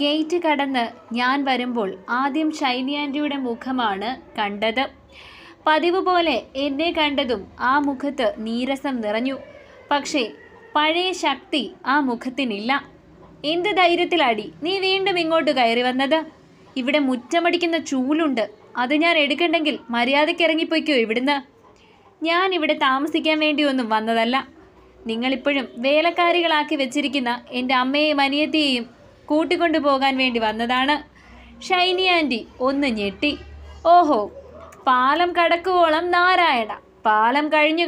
Gate കടന്ന് ഞാൻ വരുമ്പോൾ ആദ്യം ഷൈനി ആന്റിയുടെ മുഖമാണ് കണ്ടത്. പതിവ് പോലെ എന്നെ കണ്ടതും ആ മുഖത്ത് നീരസം നിറഞ്ഞു. പക്ഷേ പഴയ ശക്തി ആ മുഖത്തിനില്ല. എന്ത് ധൈര്യത്തിലാടി നീ വീണ്ടും ഇങ്ങോട്ട് കയറി വന്നത്? ഇവിടെ മുറ്റമടിക്കുന്ന ചൂലുണ്ട്. അത് ഞാൻ എടുക്കണ്ടെങ്കിൽ മര്യാദയ്ക്ക് ഇറങ്ങിപ്പോയിക്കോ ഇവിടുന്ന്? ഞാൻ ഇവിടെ താമസിക്കാൻ വേണ്ടി ഒന്നും വന്നതല്ല. നിങ്ങളിപ്പോഴും വേലക്കാരികളാക്കി വെച്ചിരിക്കുന്ന എന്റെ അമ്മയെയും അനിയത്തിയെയും കൂട്ടിക്കൊണ്ടു പോകാൻ വേണ്ടി വന്നതാണ്. ഷൈനി ആന്റി ഒന്ന് ഞെട്ടി. ഓഹോ പാലം കടക്കുവോളം നാരായണ. പാലം കഴിഞ്ഞു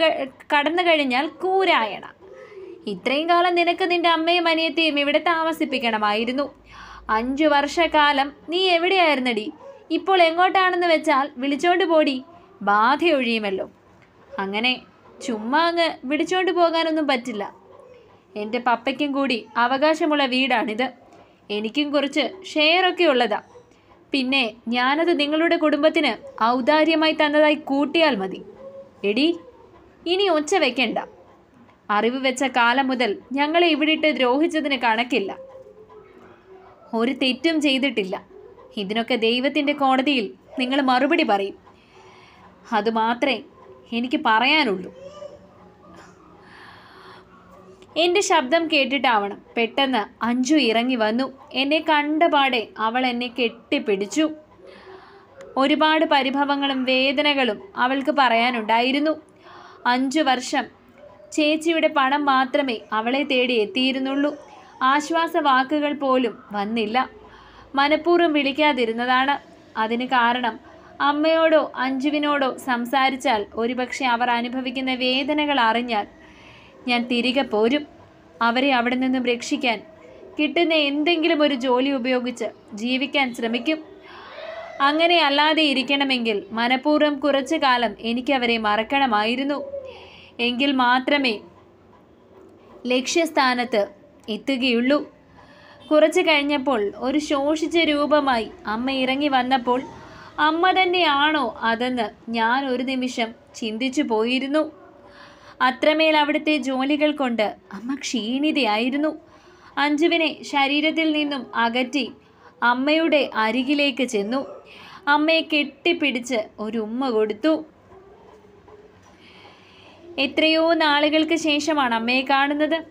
കടന്നു കഴിഞ്ഞാൽ കൂരായണ. ഇത്രയും കാലം നിനക്ക് നിന്റെ അമ്മയും അനിയത്തെയും ഇവിടെ താമസിപ്പിക്കണമായിരുന്നു. അഞ്ചു വർഷക്കാലം നീ എവിടെയായിരുന്നടി? ഇപ്പോൾ എങ്ങോട്ടാണെന്ന് വെച്ചാൽ വിളിച്ചോണ്ട് പോടി. ബാധയൊഴിയുമല്ലോ അങ്ങനെ ചുമ്മാ അങ്ങ് വിളിച്ചോണ്ട് പോകാനൊന്നും പറ്റില്ല. എന്റെ പപ്പയ്ക്കും കൂടി അവകാശമുള്ള വീടാണിത്. എനിക്കും കുറച്ച് ഷെയറൊക്കെ ഉള്ളതാ. പിന്നെ ഞാനത് നിങ്ങളുടെ കുടുംബത്തിന് ഔദാര്യമായി തന്നതായി കൂട്ടിയാൽ മതി. എടി ഇനി ഒച്ച വെക്കണ്ട. അറിവ് വെച്ച കാലം മുതൽ ഞങ്ങളെ ഇവിടിട്ട് ദ്രോഹിച്ചതിന് കണക്കില്ല. ഒരു തെറ്റും ചെയ്തിട്ടില്ല. ഇതിനൊക്കെ ദൈവത്തിന്റെ കോടതിയിൽ നിങ്ങൾ മറുപടി പറയും. അതുമാത്രമേ എനിക്ക് പറയാനുള്ളൂ. എന്റെ ശബ്ദം കേട്ടിട്ടാവണം. പെട്ടെന്ന് അഞ്ചു ഇറങ്ങി വന്നു. എന്നെ കണ്ടപാടെ അവൾ എന്നെ കെട്ടിപ്പിടിച്ചു. ഒരുപാട് പരിഭവങ്ങളും വേദനകളും അവൾക്ക് പറയാനുണ്ടായിരുന്നു. അഞ്ചു വർഷം ചേച്ചിയുടെ പണം മാത്രമേ അവളെ തേടി എത്തിയിരുന്നുള്ളൂ. ആശ്വാസ വാക്കുകൾ പോലും വന്നില്ല. മനഃപൂർവം വിളിക്കാതിരുന്നതാണ്. അതിന് കാരണം അമ്മയോടോ അഞ്ജുവിനോടോ സംസാരിച്ചാൽ ഒരുപക്ഷെ അവർ അനുഭവിക്കുന്ന വേദനകൾ അറിഞ്ഞാൽ ഞാൻ തിരികെ പോരും. അവരെ അവിടെ നിന്നും രക്ഷിക്കാൻ കിട്ടുന്ന എന്തെങ്കിലും ഒരു ജോലി ഉപയോഗിച്ച് ജീവിക്കാൻ ശ്രമിക്കും. അങ്ങനെ അല്ലാതെ ഇരിക്കണമെങ്കിൽ മനഃപൂർവം കുറച്ചു കാലം എനിക്കവരെ മറക്കണമായിരുന്നു. എങ്കിൽ മാത്രമേ ലക്ഷ്യസ്ഥാനത്ത് എത്തുകയുള്ളൂ. കുറച്ചു കഴിഞ്ഞപ്പോൾ ഒരു ശോഷിച്ച രൂപമായി അമ്മ ഇറങ്ങി വന്നപ്പോൾ അമ്മ തന്നെയാണോ അതെന്ന് ഞാൻ ഒരു നിമിഷം ചിന്തിച്ചു പോയിരുന്നു. അത്രമേൽ അവിടുത്തെ ജോലികൾ കൊണ്ട് അമ്മ ക്ഷീണിതയായിരുന്നു. അഞ്ജുവിനെ ശരീരത്തിൽ നിന്നും അകറ്റി അമ്മയുടെ അരികിലേക്ക് ചെന്നു. അമ്മയെ കെട്ടിപ്പിടിച്ച് ഒരു ഉമ്മ കൊടുത്തു. എത്രയോ നാളുകൾക്ക് ശേഷമാണ് അമ്മയെ കാണുന്നത്.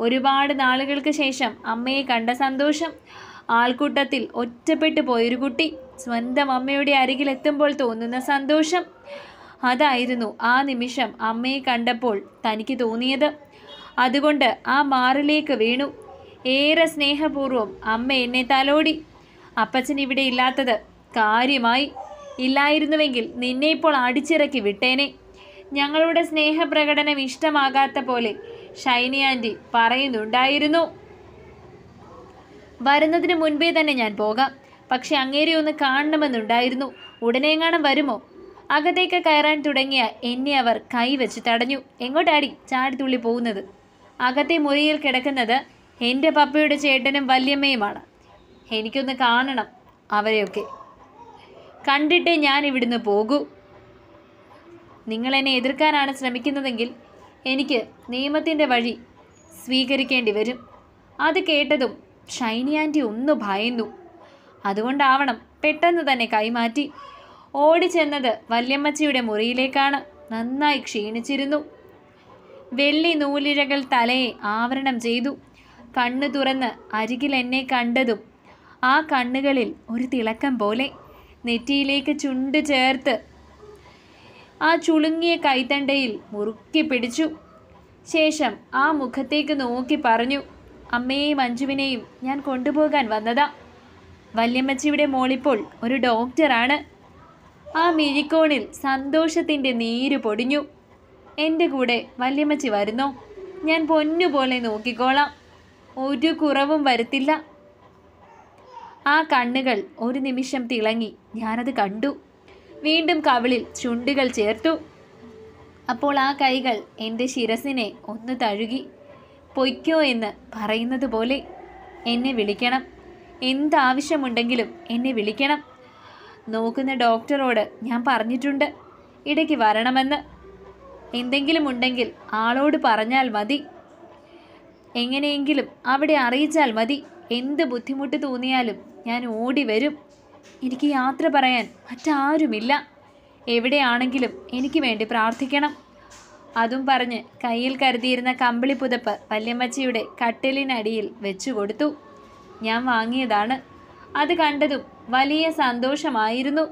ഒരുപാട് നാളുകൾക്ക് ശേഷം അമ്മയെ കണ്ട സന്തോഷം. ആൾക്കൂട്ടത്തിൽ ഒറ്റപ്പെട്ടു പോയൊരു കുട്ടി. സ്വന്തം അമ്മയുടെ അരികിലെത്തുമ്പോൾ തോന്നുന്ന സന്തോഷം. അതായിരുന്നു ആ നിമിഷം അമ്മയെ കണ്ടപ്പോൾ തനിക്ക് തോന്നിയത്. അതുകൊണ്ട് ആ മാറിലേക്ക് വീണു. ഏറെ സ്നേഹപൂർവം അമ്മ എന്നെ തലോടി. അപ്പച്ചൻ ഇവിടെ ഇല്ലാത്തത് കാര്യമായി. ഇല്ലായിരുന്നുവെങ്കിൽ നിന്നെ ഇപ്പോൾ അടിച്ചിറക്കി വിട്ടേനെ. ഞങ്ങളുടെ സ്നേഹപ്രകടനം ഇഷ്ടമാകാത്ത പോലെ ഷൈനി ആന്റി പറയുന്നുണ്ടായിരുന്നു. വരുന്നതിന് മുൻപേ തന്നെ ഞാൻ പോകാം. പക്ഷെ അങ്ങേരെ ഒന്ന് കാണണമെന്നുണ്ടായിരുന്നു. ഉടനെങ്ങാനും വരുമോ? അകത്തേക്ക് കയറാൻ തുടങ്ങിയ എന്നെ അവർ കൈവച്ച് തടഞ്ഞു. എങ്ങോട്ടാടി? ചാടിത്തുള്ളി പോകുന്നത്. അകത്തെ മുറിയിൽ കിടക്കുന്നത് എന്റെ പപ്പയുടെ ചേട്ടനും വല്യമ്മയുമാണ്. എനിക്കൊന്ന് കാണണം അവരെയൊക്കെ. കണ്ടിട്ടേ ഞാൻ ഇവിടുന്ന് പോകൂ. നിങ്ങൾ എന്നെ എതിർക്കാനാണ് ശ്രമിക്കുന്നതെങ്കിൽ എനിക്ക് നിയമത്തിന്റെ വഴി സ്വീകരിക്കേണ്ടി വരും. അത് കേട്ടതും ഷൈനി ആന്റി ഒന്ന് ഭയന്നു. അതുകൊണ്ടാവണം പെട്ടെന്ന് തന്നെ കൈമാറ്റി. ഓടിച്ചെന്നത് വല്യമ്മച്ചിയുടെ മുറിയിലേക്കാണ്. നന്നായി ക്ഷീണിച്ചിരുന്നു. വെള്ളി നൂലിഴകൾ തലയെ ആവരണം ചെയ്തു. കണ്ണു തുറന്ന് അരികിൽ എന്നെ കണ്ടതും ആ കണ്ണുകളിൽ ഒരു തിളക്കം പോലെ നെറ്റിയിലേക്ക് ചുണ്ട് ചേർത്ത് ആ ചുളുങ്ങിയ കൈത്തണ്ടയിൽ മുറുക്കി പിടിച്ചു. ശേഷം ആ മുഖത്തേക്ക് നോക്കി പറഞ്ഞു അമ്മയെയും മഞ്ജുവിനെയും ഞാൻ കൊണ്ടുപോകാൻ വന്നതാ. വല്യമ്മച്ചിയുടെ മോളിപ്പോൾ ഒരു ഡോക്ടറാണ്. ആ മിഴിക്കോണിൽ സന്തോഷത്തിന്റെ നീര് പൊടിഞ്ഞു. എന്റെ കൂടെ വല്യമ്മച്ചി വരുന്നോ? ഞാൻ പൊന്നുപോലെ നോക്കിക്കോളാം. ഒരു കുറവും വരുത്തില്ല. ആ കണ്ണുകൾ ഒരു നിമിഷം തിളങ്ങി. ഞാനത് കണ്ടു. വീണ്ടും കവിളിൽ ചുണ്ടുകൾ ചേർത്തു. അപ്പോൾ ആ കൈകൾ എന്റെ ശിരസിനെ ഒന്ന് തഴുകി. പൊയ്ക്കോ എന്ന് പറയുന്നത് പോലെ എന്നെ വിളിക്കണം. എന്താവശ്യമുണ്ടെങ്കിലും എന്നെ വിളിക്കണം. നോക്കുന്ന ഡോക്ടറോട് ഞാൻ പറഞ്ഞിട്ടുണ്ട്. ഇടയ്ക്ക് വരണമെന്ന്. എന്തെങ്കിലും ഉണ്ടെങ്കിൽ ആളോട് പറഞ്ഞാൽ മതി. എങ്ങനെയെങ്കിലും അവിടെ അറിയിച്ചാൽ മതി. എന്ത് ബുദ്ധിമുട്ട് തോന്നിയാലും ഞാൻ ഓടി വരും. എനിക്ക് യാത്ര പറയാൻ മറ്റാരുമില്ല. എവിടെയാണെങ്കിലും എനിക്ക് വേണ്ടി പ്രാർത്ഥിക്കണം. അതും പറഞ്ഞ് കയ്യിൽ കരുതിയിരുന്ന കമ്പിളി പുതപ്പ് വല്യമ്മച്ചിയുടെ കട്ടിലിനടിയിൽ വെച്ചു കൊടുത്തു. ഞാൻ വാങ്ങിയതാണ്. അത് കണ്ടതും വലിയ സന്തോഷമായിരുന്നു.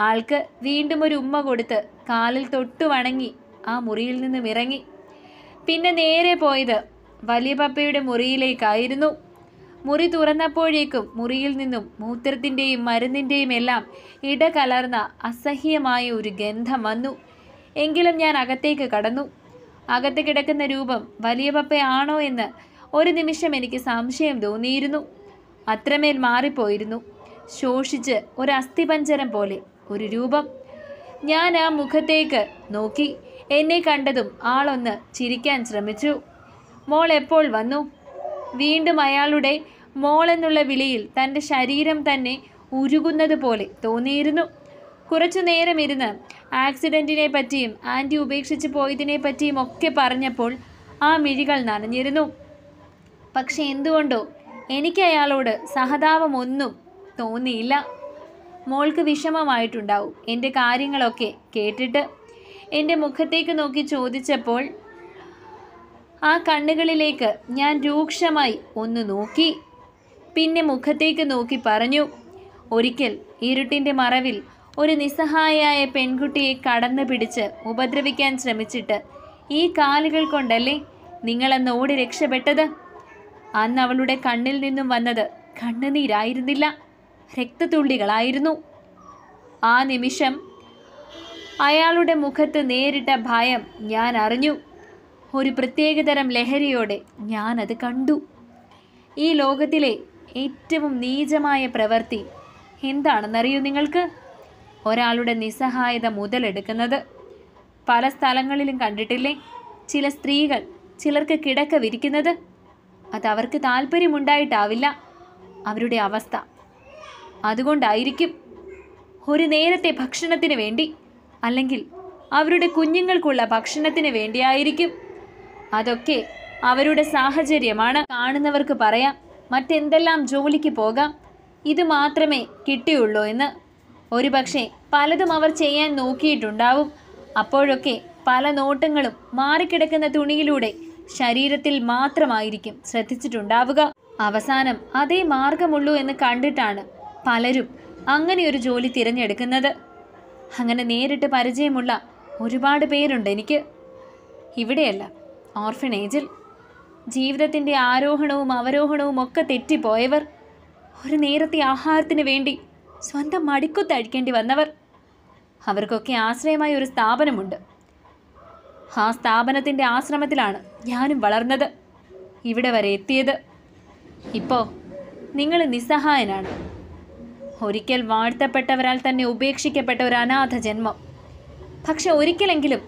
ആൾക്ക് വീണ്ടും ഒരു ഉമ്മ കൊടുത്ത് കാലിൽ തൊട്ടു വണങ്ങി ആ മുറിയിൽ നിന്നും ഇറങ്ങി പിന്നെ നേരെ പോയത് വലിയ പപ്പയുടെ മുറിയിലേക്കായിരുന്നു. മുറി തുറന്നപ്പോഴേക്കും മുറിയിൽ നിന്നും മൂത്രത്തിന്റെയും മരുന്നിന്റെയും എല്ലാം ഇടകലർന്ന അസഹ്യമായ ഒരു ഗന്ധം വന്നു. എങ്കിലും ഞാൻ അകത്തേക്ക് കടന്നു. അകത്ത് കിടക്കുന്ന രൂപം വലിയ പപ്പയാണോ എന്ന് ഒരു നിമിഷം എനിക്ക് സംശയം തോന്നിയിരുന്നു. അത്രമേൽ മാറിപ്പോയിരുന്നു. ശോഷിച്ച് ഒരു അസ്ഥിപഞ്ചരം പോലെ ഒരു രൂപം. ഞാൻ ആ മുഖത്തേക്ക് നോക്കി എന്നെ കണ്ടതും ആളൊന്ന് ചിരിക്കാൻ ശ്രമിച്ചു. മോൾ എപ്പോൾ വന്നു? വീണ്ടും അയാളുടെ മോൾ എന്നുള്ള വിളിയിൽ തന്റെ ശരീരം തന്നെ ഉരുകുന്നത് പോലെ തോന്നിയിരുന്നു. കുറച്ചു നേരം ഇരുന്ന് ആക്സിഡന്റിനെ പറ്റിയും ആന്റി ഉപേക്ഷിച്ച് പോയതിനെ പറ്റിയും ഒക്കെ പറഞ്ഞപ്പോൾ ആ മിഴികൾ നനഞ്ഞിരുന്നു. പക്ഷെ എന്തുകൊണ്ടോ എനിക്ക് അയാളോട് സഹതാപമൊന്നും തോന്നിയില്ല. മോൾക്ക് വിഷമമായിട്ടുണ്ടാവും. എന്റെ കാര്യങ്ങളൊക്കെ കേട്ടിട്ട് എന്റെ മുഖത്തേക്ക് നോക്കി ചോദിച്ചപ്പോൾ ആ കണ്ണുകളിലേക്ക് ഞാൻ രൂക്ഷമായി ഒന്ന് നോക്കി. പിന്നെ മുഖത്തേക്ക് നോക്കി പറഞ്ഞു ഒരിക്കൽ ഇരുട്ടിന്റെ മറവിൽ ഒരു നിസ്സഹായയായ പെൺകുട്ടിയെ കടന്നു പിടിച്ച് ഉപദ്രവിക്കാൻ ശ്രമിച്ചിട്ട് ഈ കാലുകൾ കൊണ്ടല്ലേ നിങ്ങളന്ന് ഓടി രക്ഷപ്പെട്ടത്? അന്ന് അവളുടെ കണ്ണിൽ നിന്നും വന്നത് കണ്ണുനീരായിരുന്നില്ല. രക്തത്തുള്ളികളായിരുന്നു. ആ നിമിഷം അയാളുടെ മുഖത്ത് നേരിട്ട ഭയം ഞാൻ അറിഞ്ഞു. ഒരു പ്രത്യേകതരം ലഹരിയോടെ ഞാനത് കണ്ടു. ഈ ലോകത്തിലെ ഏറ്റവും നീചമായ പ്രവൃത്തി എന്താണെന്നറിയൂ നിങ്ങൾക്ക്? ഒരാളുടെ നിസ്സഹായത മുതലെടുക്കുന്നത്. പല സ്ഥലങ്ങളിലും കണ്ടിട്ടില്ലേ? ചില സ്ത്രീകൾ ചിലർക്ക് കിടക്ക വിരിക്കുന്നത്. അത് അവർക്ക് താല്പര്യമുണ്ടായിട്ടാവില്ല അവരുടെ അവസ്ഥ അതുകൊണ്ടായിരിക്കും ഒരു നേരത്തെ ഭക്ഷണത്തിന് വേണ്ടി അല്ലെങ്കിൽ അവരുടെ കുഞ്ഞുങ്ങൾക്കുള്ള ഭക്ഷണത്തിന് വേണ്ടിയായിരിക്കും. അതൊക്കെ അവരുടെ സാഹചര്യമാണ്. കാണുന്നവർക്ക് പറയാം മറ്റെന്തെല്ലാം ജോലിക്ക് പോകാം ഇത് മാത്രമേ കിട്ടിയുള്ളൂ എന്ന്. ഒരുപക്ഷെ പലതും അവർ ചെയ്യാൻ നോക്കിയിട്ടുണ്ടാവും. അപ്പോഴൊക്കെ പല നോട്ടങ്ങളും മാറിക്കിടക്കുന്ന തുണിയിലൂടെ ശരീരത്തിൽ മാത്രമായിരിക്കും ശ്രദ്ധിച്ചിട്ടുണ്ടാവുക. അവസാനം അതേ മാർഗമുള്ളൂ എന്ന് കണ്ടിട്ടാണ് പലരും അങ്ങനെ ഒരു ജോലി തിരഞ്ഞെടുക്കുന്നത്. അങ്ങനെ നേരിട്ട് പരിചയമുള്ള ഒരുപാട് പേരുണ്ട് എനിക്ക്. ഇവിടെയല്ല ഓർഫനേജിൽ ജീവിതത്തിന്റെ ആരോഹണവും അവരോഹണവും ഒക്കെ തെറ്റിപ്പോയവർ ഒരു നേരത്തെ ആഹാരത്തിന് വേണ്ടി സ്വന്തം മടിക്കുത്തഴിക്കേണ്ടി വന്നവർ. അവർക്കൊക്കെ ആശ്രയമായ ഒരു സ്ഥാപനമുണ്ട്. ആ സ്ഥാപനത്തിന്റെ ആശ്രമത്തിലാണ് ഞാനും വളർന്നത്. ഇവിടെ വരെ എത്തിയത്. ഇപ്പോൾ നിങ്ങൾ നിസ്സഹായനാണ്. ഒരിക്കൽ വാഴ്ത്തപ്പെട്ടവരാൽ തന്നെ ഉപേക്ഷിക്കപ്പെട്ട ഒരു അനാഥ ജന്മം. പക്ഷെ ഒരിക്കലെങ്കിലും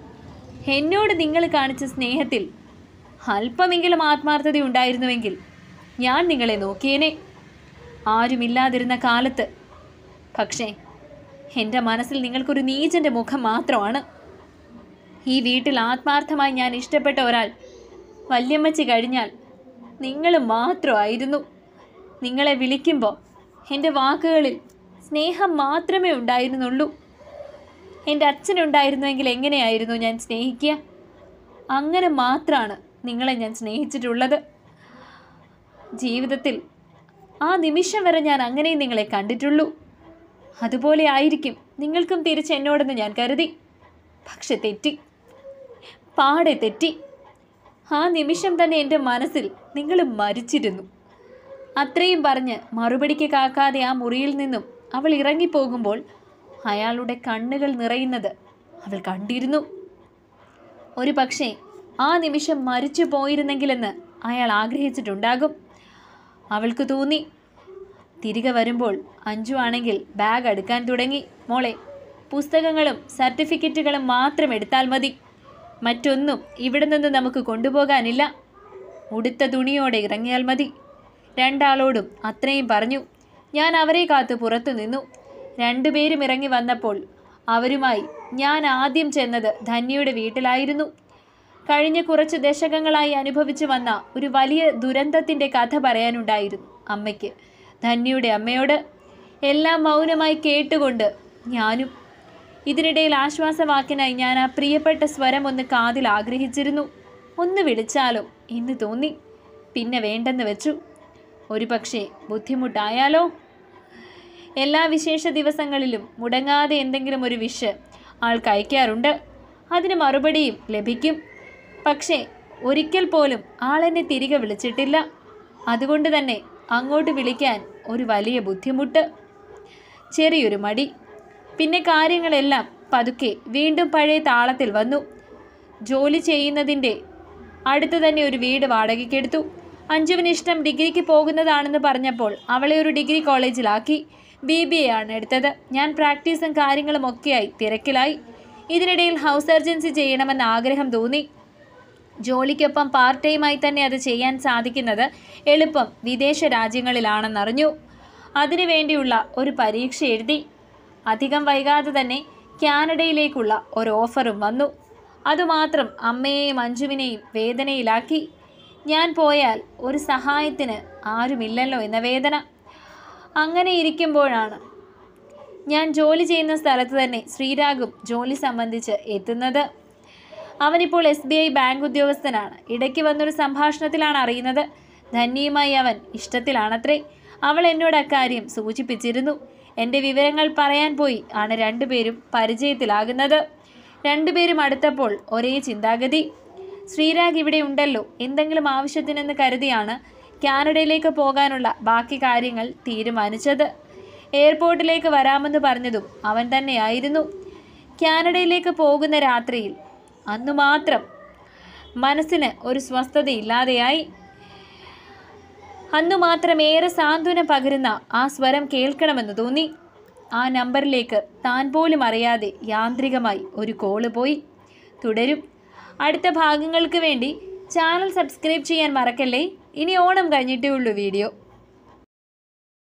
എന്നോട് നിങ്ങൾ കാണിച്ച സ്നേഹത്തിൽ അല്പമെങ്കിലും ആത്മാർത്ഥത ഉണ്ടായിരുന്നുവെങ്കിൽ ഞാൻ നിങ്ങളെ നോക്കിയേനെ. ആരുമില്ലാതിരുന്ന കാലത്ത്. പക്ഷേ എന്റെ മനസ്സിൽ നിങ്ങൾക്കൊരു നീചന്റെ മുഖം മാത്രമാണ്. ഈ വീട്ടിൽ ആത്മാർത്ഥമായി ഞാൻ ഇഷ്ടപ്പെട്ട ഒരാൾ വല്യമ്മച്ചി കഴിഞ്ഞാൽ നിങ്ങൾ മാത്രമായിരുന്നു. നിങ്ങളെ വിളിക്കുമ്പോൾ എന്റെ വാക്കുകളിൽ സ്നേഹം മാത്രമേ ഉണ്ടായിരുന്നുള്ളൂ. എന്റെ അച്ഛനുണ്ടായിരുന്നുവെങ്കിൽ എങ്ങനെയായിരുന്നു ഞാൻ സ്നേഹിക്കുക? അങ്ങനെ മാത്രമാണ് നിങ്ങളെ ഞാൻ സ്നേഹിച്ചിട്ടുള്ളത്. ജീവിതത്തിൽ ആ നിമിഷം വരെ ഞാൻ അങ്ങനെ നിങ്ങളെ കണ്ടിട്ടുള്ളൂ. അതുപോലെ ആയിരിക്കും നിങ്ങൾക്കും തിരിച്ച് എന്നോടെന്ന് ഞാൻ കരുതി. പക്ഷെ തെറ്റി. പാടെ തെറ്റി. ആ നിമിഷം തന്നെ എന്റെ മനസ്സിൽ നിങ്ങൾ മരിച്ചിരുന്നു. അത്രയും പറഞ്ഞ് മറുപടിക്ക് കാക്കാതെ ആ മുറിയിൽ നിന്നും അവൾ ഇറങ്ങിപ്പോകുമ്പോൾ അയാളുടെ കണ്ണുകൾ നിറയുന്നത് അവൾ കണ്ടിരുന്നു. ഒരു പക്ഷേ ആ നിമിഷം മരിച്ചു പോയിരുന്നെങ്കിലെന്ന് അയാൾ ആഗ്രഹിച്ചിട്ടുണ്ടാകും. അവൾക്ക് തോന്നി തിരികെ വരുമ്പോൾ അഞ്ചു ആണെങ്കിൽ ബാഗ് എടുക്കാൻ തുടങ്ങി. മോളെ പുസ്തകങ്ങളും സർട്ടിഫിക്കറ്റുകളും മാത്രം എടുത്താൽ മതി. മറ്റൊന്നും ഇവിടെ നിന്ന് നമുക്ക് കൊണ്ടുപോകാനില്ല. ഉടുത്ത തുണിയോടെ ഇറങ്ങിയാൽ മതി. രണ്ടാളോടും അത്രയും പറഞ്ഞു. ഞാൻ അവരെ കാത്ത് പുറത്തു നിന്നു. രണ്ടുപേരും ഇറങ്ങി വന്നപ്പോൾ അവരുമായി ഞാൻ ആദ്യം ചെന്നത് ധന്യയുടെ വീട്ടിലായിരുന്നു. കഴിഞ്ഞ കുറച്ച് ദശകങ്ങളായി അനുഭവിച്ചു വന്ന ഒരു വലിയ ദുരന്തത്തിന്റെ കഥ പറയാനുണ്ടായിരുന്നു അമ്മയ്ക്ക് ധന്യയുടെ അമ്മയോട്. എല്ലാം മൗനമായി കേട്ടുകൊണ്ട് ഞാനും. ഇതിനിടയിൽ ആശ്വാസവാക്കിനായി ഞാൻ ആ പ്രിയപ്പെട്ട സ്വരം ഒന്ന് കാതിൽ ആഗ്രഹിച്ചിരുന്നു. ഒന്ന് വിളിച്ചാലോ എന്ന് തോന്നി. പിന്നെ വേണ്ടെന്ന് വെച്ചു. ഒരു പക്ഷേ ബുദ്ധിമുട്ടായാലോ? എല്ലാ വിശേഷ ദിവസങ്ങളിലും മുടങ്ങാതെ എന്തെങ്കിലും ഒരു വിഷ് ആൾക്ക് അയക്കാറുണ്ട് അതിന് മറുപടിയും ലഭിക്കും. പക്ഷേ ഒരിക്കൽ പോലും ആളെന്നെ തിരികെ വിളിച്ചിട്ടില്ല. അതുകൊണ്ട് തന്നെ അങ്ങോട്ട് വിളിക്കാൻ ഒരു വലിയ ബുദ്ധിമുട്ട്. ചെറിയൊരു മടി. പിന്നെ കാര്യങ്ങളെല്ലാം പതുക്കെ വീണ്ടും പഴയ താളത്തിൽ വന്നു. ജോലി ചെയ്യുന്നതിന്റെ അടുത്ത് തന്നെ ഒരു വീട് വാടകയ്ക്കെടുത്തു. അഞ്ജുവിന് ഇഷ്ടം ഡിഗ്രിക്ക് പോകുന്നതാണെന്ന് പറഞ്ഞപ്പോൾ അവളെ ഒരു ഡിഗ്രി കോളേജിലാക്കി. ബി ബി എ ആണ് എടുത്തത്. ഞാൻ പ്രാക്ടീസും കാര്യങ്ങളും ഒക്കെയായി. തിരക്കിലായി. ഇതിനിടയിൽ ഹൗസ് സർജൻസി ചെയ്യണമെന്ന് ആഗ്രഹം തോന്നി. ജോലിക്കൊപ്പം പാർട്ട് ടൈമായി തന്നെ അത് ചെയ്യാൻ സാധിക്കുന്നത് എളുപ്പം വിദേശ രാജ്യങ്ങളിലാണെന്നറിഞ്ഞു. അതിനുവേണ്ടിയുള്ള ഒരു പരീക്ഷ എഴുതി. അധികം വൈകാതെ തന്നെ കാനഡയിലേക്കുള്ള ഒരു ഓഫറും വന്നു. അതുമാത്രം അമ്മയെയും അഞ്ജുവിനെയും വേദനയിലാക്കി. ഞാൻ പോയാൽ ഒരു സഹായത്തിന് ആരുമില്ലല്ലോ എന്ന വേദന. അങ്ങനെ ഇരിക്കുമ്പോഴാണ് ഞാൻ ജോലി ചെയ്യുന്ന സ്ഥലത്ത് തന്നെ ശ്രീരാഗും ജോലി സംബന്ധിച്ച് എത്തുന്നത്. അവനിപ്പോൾ എസ് ബി ഐ ബാങ്ക് ഉദ്യോഗസ്ഥനാണ്. ഇടയ്ക്ക് വന്നൊരു സംഭാഷണത്തിലാണ് അറിയുന്നത്. ധന്യയുമായി അവൻ ഇഷ്ടത്തിലാണത്രേ. അവൾ എന്നോട് അക്കാര്യം സൂചിപ്പിച്ചിരുന്നു. എന്റെ വിവരങ്ങൾ പറയാൻ പോയി ആണ് രണ്ടുപേരും പരിചയത്തിലാകുന്നത്. രണ്ടുപേരും അടുത്തപ്പോൾ ഒരേ ചിന്താഗതി. ശ്രീരാഗ് ഇവിടെ ഉണ്ടല്ലോ. എന്തെങ്കിലും ആവശ്യത്തിനെന്ന് കരുതിയാണ് കാനഡയിലേക്ക് പോകാനുള്ള ബാക്കി കാര്യങ്ങൾ തീരുമാനിച്ചത്. എയർപോർട്ടിലേക്ക് വരാമെന്ന് പറഞ്ഞതും അവൻ തന്നെയായിരുന്നു. കാനഡയിലേക്ക് പോകുന്ന രാത്രിയിൽ അന്നു മാത്രം മനസ്സിന് ഒരു സ്വസ്ഥതയില്ലാതെയായി. അന്നു മാത്രം ഏറെ സാന്ത്വനം പകരുന്ന ആ സ്വരം കേൾക്കണമെന്ന് തോന്നി. ആ നമ്പറിലേക്ക് താൻ പോലും അറിയാതെ യാന്ത്രികമായി ഒരു കോൾ പോയി. തുടരും. അടുത്ത ഭാഗങ്ങൾക്ക് വേണ്ടി ചാനൽ സബ്സ്ക്രൈബ് ചെയ്യാൻ മറക്കല്ലേ? ഇനി ഓണം കഴിഞ്ഞിട്ടേ ഉള്ളൂ വീഡിയോ.